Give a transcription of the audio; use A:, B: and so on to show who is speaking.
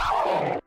A: Oh.